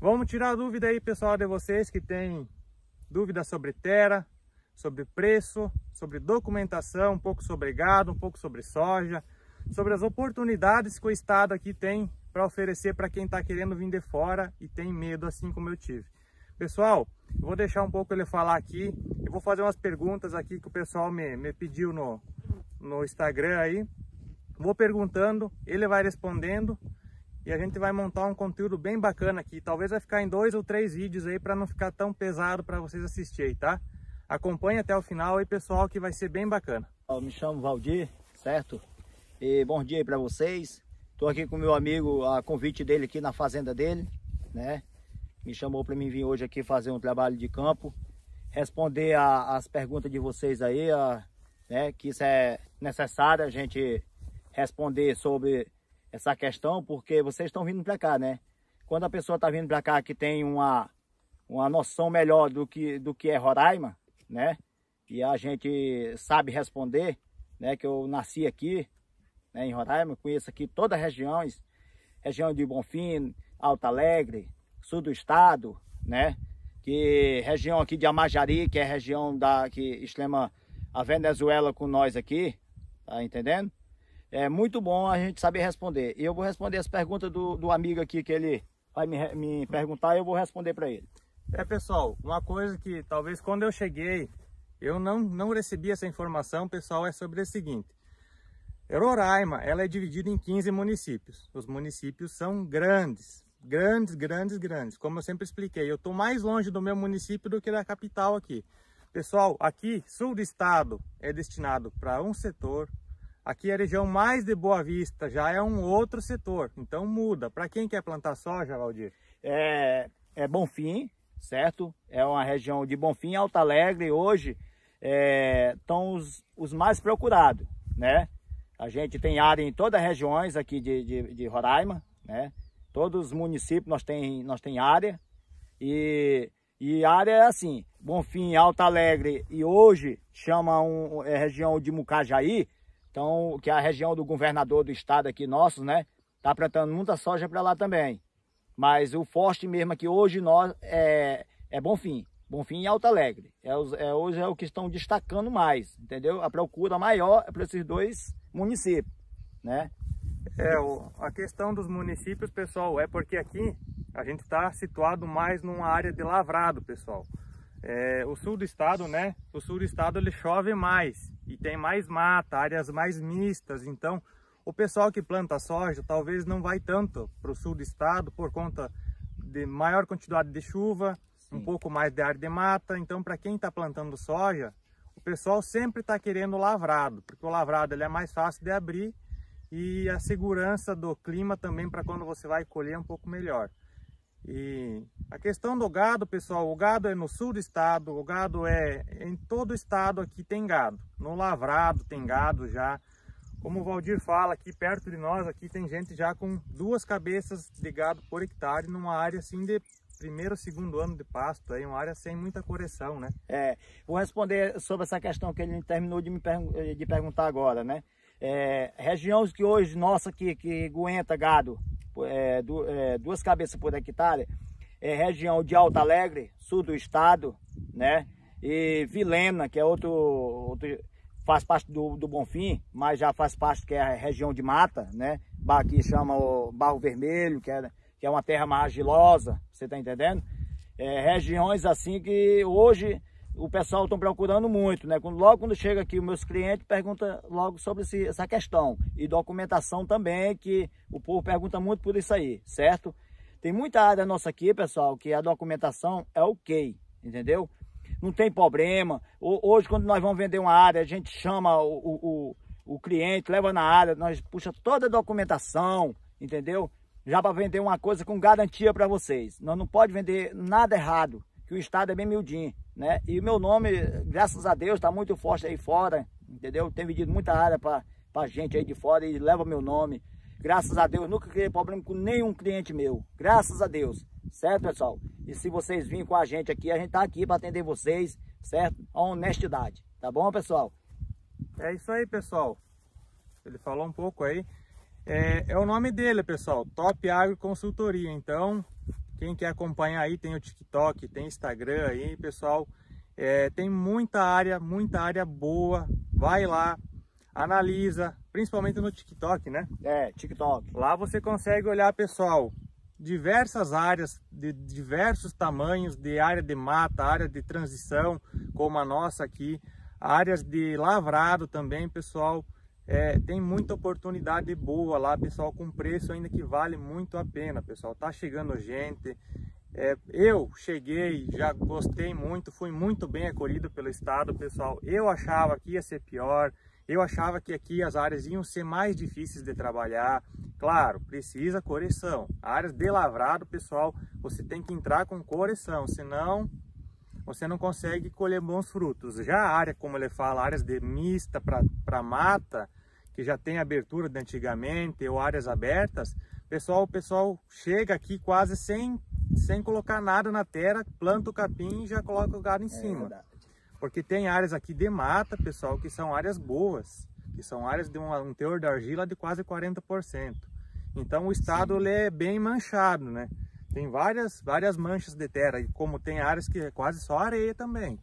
Vamos tirar a dúvida aí, pessoal, de vocês que tem dúvida sobre terra, sobre preço, sobre documentação, um pouco sobre gado, um pouco sobre soja, sobre as oportunidades que o Estado aqui tem para oferecer para quem está querendo vir de fora e tem medo, assim como eu tive. Pessoal, eu vou deixar um pouco ele falar aqui, eu vou fazer umas perguntas aqui que o pessoal me, me pediu no, no Instagram aí. Vou perguntando, ele vai respondendo e a gente vai montar um conteúdo bem bacana aqui. Talvez vai ficar em dois ou três vídeos aí para não ficar tão pesado para vocês assistirem, tá? Acompanhe até o final aí, pessoal, que vai ser bem bacana. Eu me chamo Valdir, certo? E bom dia aí para vocês. Estou aqui com meu amigo, a convite dele aqui na fazenda dele, né? Me chamou para mim vir hoje aqui fazer um trabalho de campo, responder a, as perguntas de vocês aí, a, né? Que isso é necessário a gente responder sobre essa questão, porque vocês estão vindo para cá, né? Quando a pessoa está vindo para cá que tem uma, uma noção melhor do que, do que é Roraima, né? E a gente sabe responder, né? Que eu nasci aqui, né, em Roraima, conheço aqui todas as regiões, região de Bonfim, Alto Alegre, sul do estado, né? Que região aqui de Amajari, que é região da que extrema a Venezuela com nós aqui, tá entendendo? É muito bom a gente saber responder. E eu vou responder as perguntas do, do amigo aqui que ele vai me, me perguntar e eu vou responder para ele. É, pessoal, uma coisa que talvez quando eu cheguei, eu não, não recebi essa informação, pessoal, é sobre o seguinte. Roraima, ela é dividida em 15 municípios. Os municípios são grandes, grandes, grandes, grandes. Como eu sempre expliquei, eu estou mais longe do meu município do que da capital aqui. Pessoal, aqui, sul do estado, é destinado para um setor. Aqui a região mais de Boa Vista já é um outro setor. Então muda. Para quem quer plantar soja, Valdir? É, é Bonfim, certo? É uma região de Bonfim, Alto Alegre. Hoje estão é, os, os mais procurados, né? A gente tem área em todas as regiões aqui de, de, de Roraima, né? Todos os municípios nós tem, nós tem área. E, e área é assim, Bonfim, Alto Alegre e hoje chama um, é região de Mucajaí, então, que é a região do governador do estado aqui nosso, né? Tá plantando muita soja para lá também. Mas o forte mesmo aqui hoje nós é, é Bonfim. Bonfim e Alto Alegre. É, é, hoje é o que estão destacando mais, entendeu? A procura maior é para esses dois municípios, né? É, o, a questão dos municípios, pessoal, é porque aqui a gente está situado mais numa área de lavrado, pessoal. É, o sul do estado, né? O sul do estado ele chove mais e tem mais mata, áreas mais mistas. Então, o pessoal que planta soja talvez não vai tanto para o sul do estado por conta de maior quantidade de chuva, Sim. um pouco mais de área de mata. Então, para quem está plantando soja, o pessoal sempre está querendo lavrado, porque o lavrado ele é mais fácil de abrir e a segurança do clima também para quando você vai colher é um pouco melhor. E a questão do gado, pessoal, o gado é no sul do estado, o gado é em todo o estado aqui tem gado. No lavrado tem gado já. Como o Valdir fala, aqui perto de nós, aqui tem gente já com duas cabeças de gado por hectare numa área assim de primeiro, segundo ano de pasto, aí uma área sem muita correção, né? É, vou responder sobre essa questão que ele terminou de me de perguntar agora, né? É, regiões que hoje, nossa, que, que aguenta gado, é, du, é, duas cabeças por hectare, é região de Alto Alegre, sul do estado, né? E Vilena, que é outro, outro faz parte do, do Bonfim, mas já faz parte que é a região de mata, né? Aqui chama o Barro Vermelho, que é, que é uma terra mais agilosa, você tá entendendo? É, regiões assim que hoje o pessoal estão procurando muito, né? Quando, logo quando chega aqui, os meus clientes perguntam logo sobre esse, essa questão. E documentação também, que o povo pergunta muito por isso aí, certo? Tem muita área nossa aqui, pessoal, que a documentação é ok, entendeu? Não tem problema. Hoje, quando nós vamos vender uma área, a gente chama o, o, o cliente, leva na área, nós puxa toda a documentação, entendeu? Já para vender uma coisa com garantia para vocês. Nós não pode vender nada errado, que o Estado é bem miudinho, né? E o meu nome, graças a Deus, está muito forte aí fora, entendeu? Tem vendido muita área para gente aí de fora e leva meu nome. Graças a Deus, nunca criei problema com nenhum cliente meu. Graças a Deus. Certo, pessoal? E se vocês virem com a gente aqui, a gente tá aqui para atender vocês, certo? A honestidade. Tá bom, pessoal? É isso aí, pessoal. Ele falou um pouco aí. É, é o nome dele, pessoal. Top Agro Consultoria. Então, Quem quer acompanhar aí, tem o TikTok, tem Instagram aí, pessoal. É, tem muita área, muita área boa. Vai lá, analisa, principalmente no TikTok, né? É, TikTok. Lá você consegue olhar, pessoal, diversas áreas de diversos tamanhos, de área de mata, área de transição, como a nossa aqui, áreas de lavrado também, pessoal. É, tem muita oportunidade boa lá, pessoal, com preço ainda que vale muito a pena, pessoal. Tá chegando gente. É, eu cheguei, já gostei muito, fui muito bem acolhido pelo estado, pessoal. Eu achava que ia ser pior, eu achava que aqui as áreas iam ser mais difíceis de trabalhar. Claro, precisa correção. Áreas de lavrado, pessoal, você tem que entrar com correção, senão você não consegue colher bons frutos. Já a área, como ele fala, áreas de mista para mata, que já tem abertura de antigamente, ou áreas abertas, pessoal, o pessoal chega aqui quase sem, sem colocar nada na terra, planta o capim e já coloca o gado em é cima. Verdade. Porque tem áreas aqui de mata, pessoal, que são áreas boas, que são áreas de um, um teor de argila de quase 40%. Então o estado é bem manchado, né? Tem várias, várias manchas de terra, e como tem áreas que é quase só areia também.